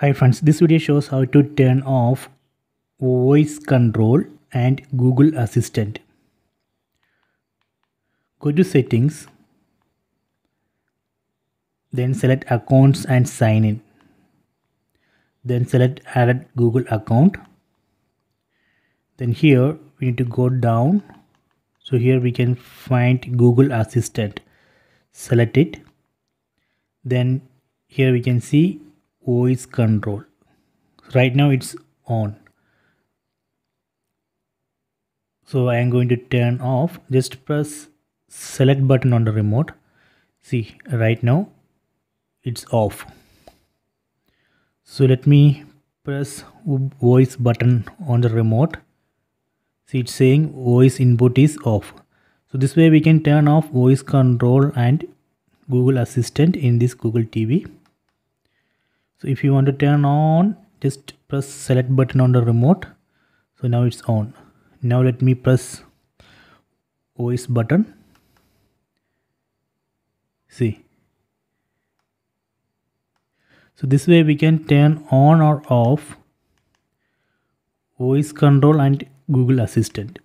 Hi friends, this video shows how to turn off voice control and Google Assistant. Go to settings, then select accounts and sign in. Then select add Google account. Then here we need to go down. So here we can find Google Assistant. Select it. Then here we can see voice control. Right now it's on. So i am going to turn off. Just press select button on the remote. See right now it's off. So let me press voice button on the remote. See it's saying voice input is off. So this way we can turn off voice control and google assistant in this google tv so if you want to turn on just press select button on the remote. So now it's on. Now let me press voice button. See. So this way we can turn on or off voice control and google assistant